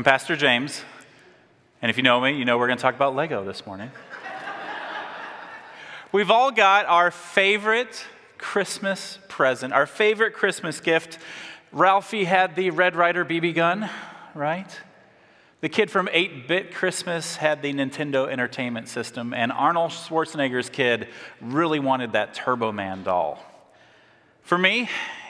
I'm Pastor James, and if you know me, you know we're going to talk about Lego this morning. We've all got our favorite Christmas present, our favorite Christmas gift. Ralphie had the Red Ryder BB gun, right? The kid from 8 Bit Christmas had the Nintendo Entertainment System, and Arnold Schwarzenegger's kid really wanted that Turbo Man doll. For me,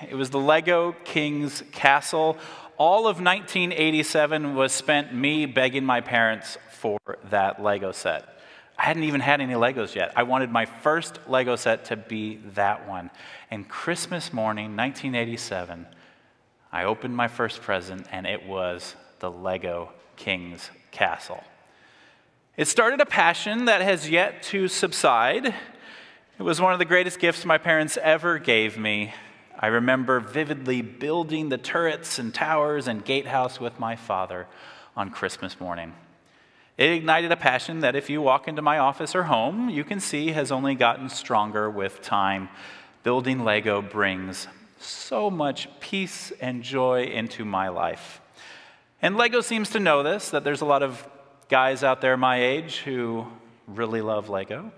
it was the Lego King's Castle. All of 1987 was spent me begging my parents for that Lego set. I hadn't even had any Legos yet. I wanted my first Lego set to be that one. And Christmas morning, 1987, I opened my first present, and it was the Lego King's Castle. It started a passion that has yet to subside. It was one of the greatest gifts my parents ever gave me. I remember vividly building the turrets and towers and gatehouse with my father on Christmas morning. It ignited a passion that, if you walk into my office or home, you can see has only gotten stronger with time. Building Lego brings so much peace and joy into my life. And Lego seems to know this that there's a lot of guys out there my age who really love Lego.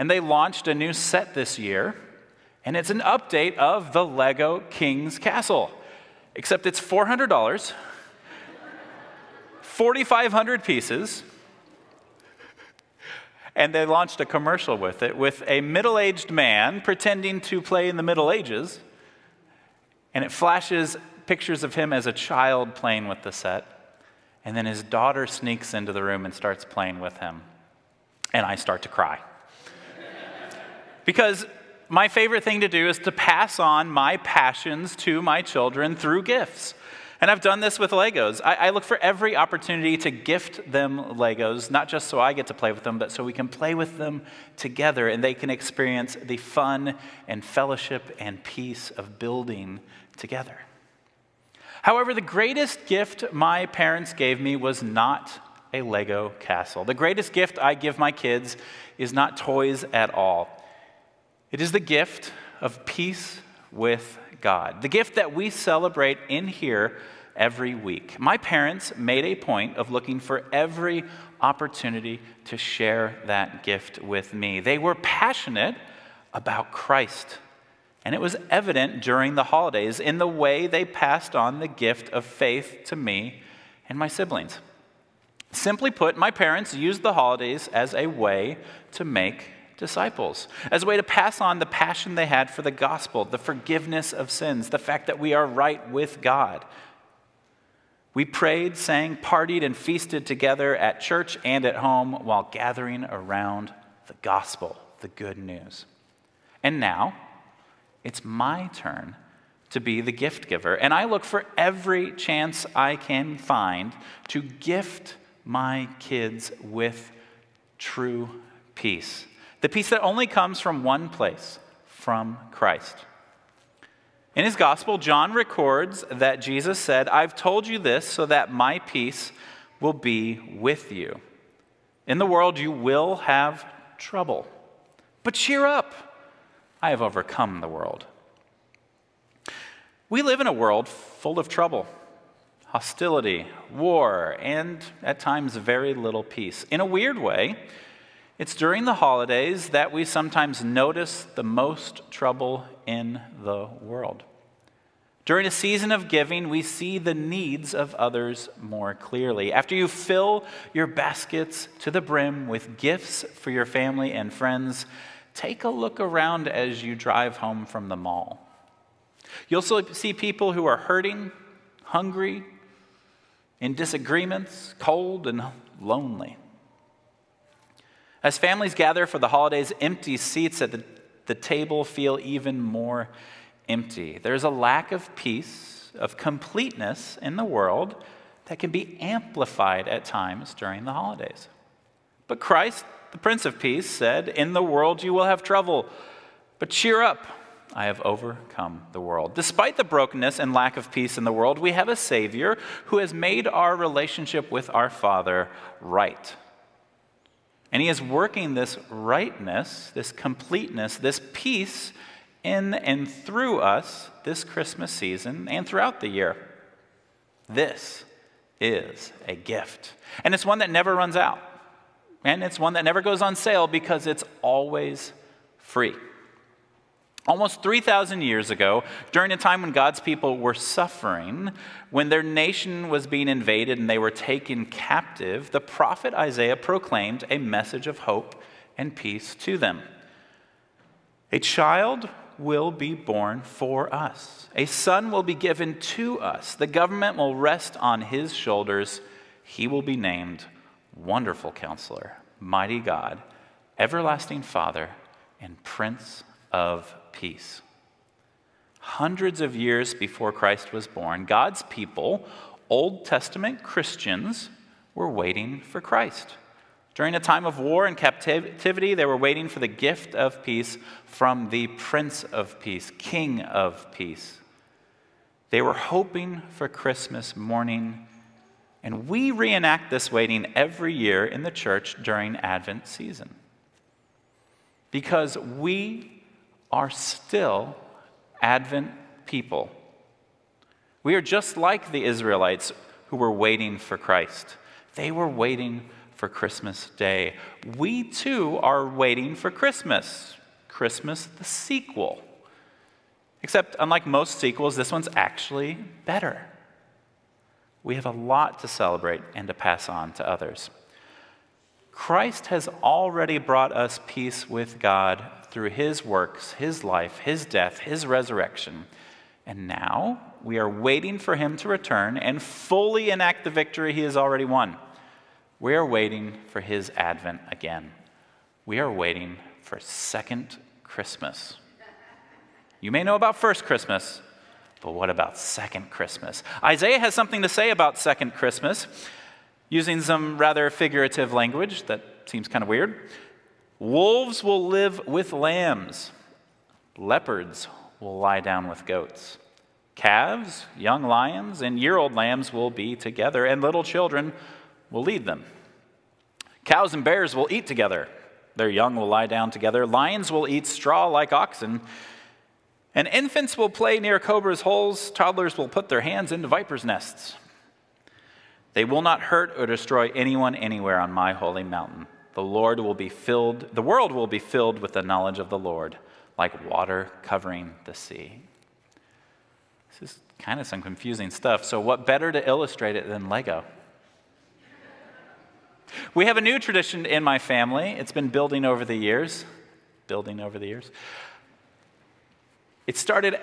And they launched a new set this year, and it's an update of the Lego King's Castle. Except it's $400, 4,500 pieces, and they launched a commercial with it with a middle aged man pretending to play in the Middle Ages, and it flashes pictures of him as a child playing with the set, and then his daughter sneaks into the room and starts playing with him, and I start to cry. Because my favorite thing to do is to pass on my passions to my children through gifts. And I've done this with Legos. I, I, look for every opportunity to gift them Legos, not just so I get to play with them, but so we can play with them together and they can experience the fun and fellowship and peace of building together. However, the greatest gift my parents gave me was not a Lego castle. The greatest gift I give my kids is not toys at all. It is the gift of peace with God, the gift that we celebrate in here every week. My parents made a point of looking for every opportunity to share that gift with me. They were passionate about Christ, and it was evident during the holidays in the way they passed on the gift of faith to me and my siblings. Simply put, my parents used the holidays as a way to make disciples, as a way to pass on the passion they had for the gospel, the forgiveness of sins, the fact that we are right with God. We prayed, sang, partied, and feasted together at church and at home while gathering around the gospel, the good news. And now, it's my turn to be the gift giver. And I look for every chance I can find to gift my kids with true peace the peace that only comes from one place, from Christ. In his gospel, John records that Jesus said, I've told you this so that my peace will be with you. In the world, you will have trouble. But cheer up, I have overcome the world. We live in a world full of trouble, hostility, war, and at times very little peace. In a weird way, it's during the holidays that we sometimes notice the most trouble in the world. During a season of giving, we see the needs of others more clearly. After you fill your baskets to the brim with gifts for your family and friends, take a look around as you drive home from the mall. You'll see people who are hurting, hungry, in disagreements, cold, and lonely. As families gather for the holidays, empty seats at the, the table feel even more empty. There's a lack of peace, of completeness in the world that can be amplified at times during the holidays. But Christ, the Prince of Peace, said, In the world you will have trouble, but cheer up. I have overcome the world. Despite the brokenness and lack of peace in the world, we have a Savior who has made our relationship with our Father right. And he is working this rightness, this completeness, this peace in and through us this Christmas season and throughout the year. This is a gift. And it's one that never runs out. And it's one that never goes on sale because it's always free. Almost 3,000 years ago, during a time when God's people were suffering, when their nation was being invaded and they were taken captive, the prophet Isaiah proclaimed a message of hope and peace to them. A child will be born for us, a son will be given to us. The government will rest on his shoulders. He will be named Wonderful Counselor, Mighty God, Everlasting Father, and Prince of Peace. Hundreds of years before Christ was born, God's people, Old Testament Christians, were waiting for Christ. During a time of war and captivity, they were waiting for the gift of peace from the Prince of Peace, King of Peace. They were hoping for Christmas morning, and we reenact this waiting every year in the church during Advent season. Because we are still Advent people. We are just like the Israelites who were waiting for Christ. They were waiting for Christmas Day. We too are waiting for Christmas. Christmas, the sequel. Except, unlike most sequels, this one's actually better. We have a lot to celebrate and to pass on to others. Christ has already brought us peace with God through his works, his life, his death, his resurrection. And now we are waiting for him to return and fully enact the victory he has already won. We are waiting for his advent again. We are waiting for second Christmas. You may know about first Christmas, but what about second Christmas? Isaiah has something to say about second Christmas, using some rather figurative language that seems kind of weird. Wolves will live with lambs, leopards will lie down with goats. Calves, young lions, and year old lambs will be together, and little children will lead them. Cows and bears will eat together. Their young will lie down together. Lions will eat straw like oxen. And infants will play near cobras' holes. Toddlers will put their hands into vipers' nests. They will not hurt or destroy anyone anywhere on my holy mountain. The Lord will be filled, the world will be filled with the knowledge of the Lord, like water covering the sea. This is kind of some confusing stuff. So, what better to illustrate it than Lego? We have a new tradition in my family. It's been building over the years. Building over the years. It started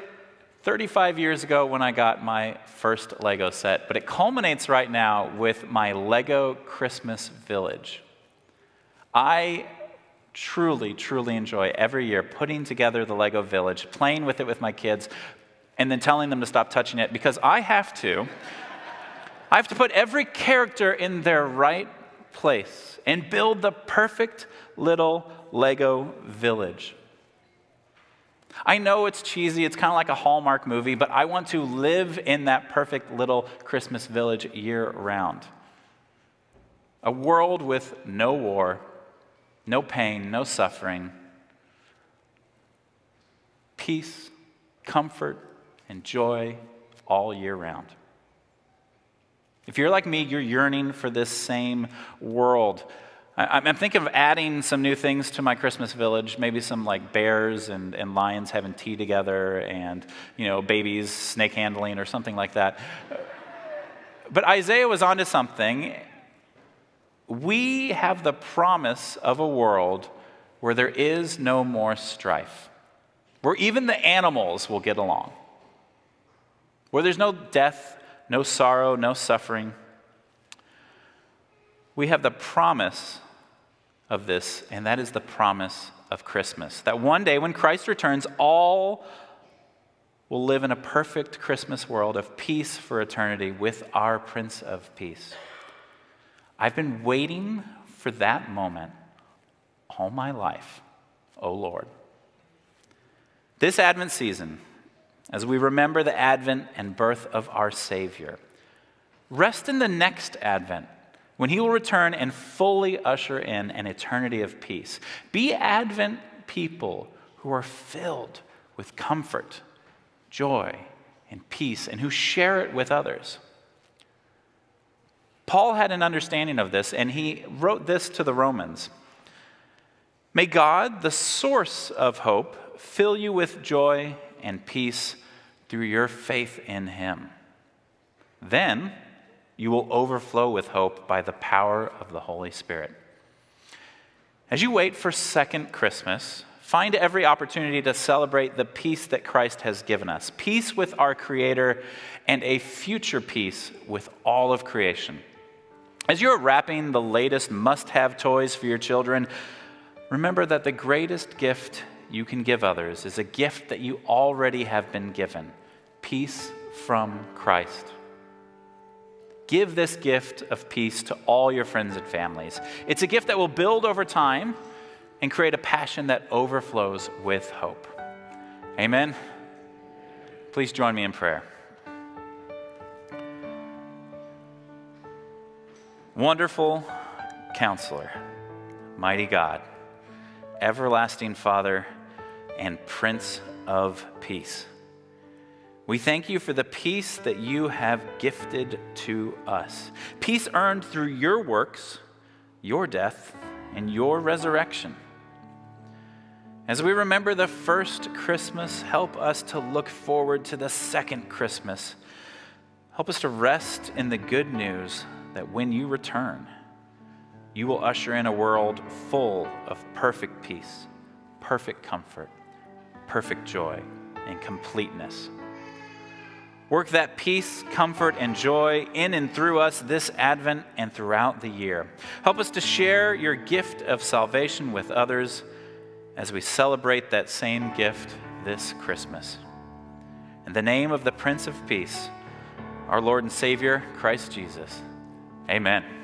35 years ago when I got my first Lego set, but it culminates right now with my Lego Christmas Village. I truly, truly enjoy every year putting together the Lego Village, playing with it with my kids, and then telling them to stop touching it because I have to. I have to put every character in their right place and build the perfect little Lego village. I know it's cheesy, it's kind of like a Hallmark movie, but I want to live in that perfect little Christmas village year round. A world with no war, no pain, no suffering, peace, comfort, and joy all year round. If you're like me, you're yearning for this same world. I'm thinking of adding some new things to my Christmas village, maybe some like bears and, and lions having tea together and, you know, babies snake handling or something like that. But Isaiah was onto something. We have the promise of a world where there is no more strife, where even the animals will get along, where there's no death no sorrow, no suffering. We have the promise of this, and that is the promise of Christmas. That one day when Christ returns, all will live in a perfect Christmas world of peace for eternity with our Prince of Peace. I've been waiting for that moment all my life, oh Lord. This Advent season, as we remember the advent and birth of our Savior. Rest in the next advent when he will return and fully usher in an eternity of peace. Be Advent people who are filled with comfort, joy, and peace, and who share it with others. Paul had an understanding of this, and he wrote this to the Romans May God, the source of hope, fill you with joy and peace through your faith in him. Then you will overflow with hope by the power of the Holy Spirit. As you wait for second Christmas, find every opportunity to celebrate the peace that Christ has given us peace with our Creator and a future peace with all of creation. As you're wrapping the latest must have toys for your children, remember that the greatest gift you can give others is a gift that you already have been given peace from Christ. Give this gift of peace to all your friends and families. It's a gift that will build over time and create a passion that overflows with hope. Amen. Please join me in prayer. Wonderful counselor, mighty God, everlasting Father, and Prince of Peace. We thank you for the peace that you have gifted to us. Peace earned through your works, your death, and your resurrection. As we remember the first Christmas, help us to look forward to the second Christmas. Help us to rest in the good news that when you return, you will usher in a world full of perfect peace, perfect comfort, perfect joy, and completeness. Work that peace, comfort, and joy in and through us this Advent and throughout the year. Help us to share your gift of salvation with others as we celebrate that same gift this Christmas. In the name of the Prince of Peace, our Lord and Savior, Christ Jesus. Amen.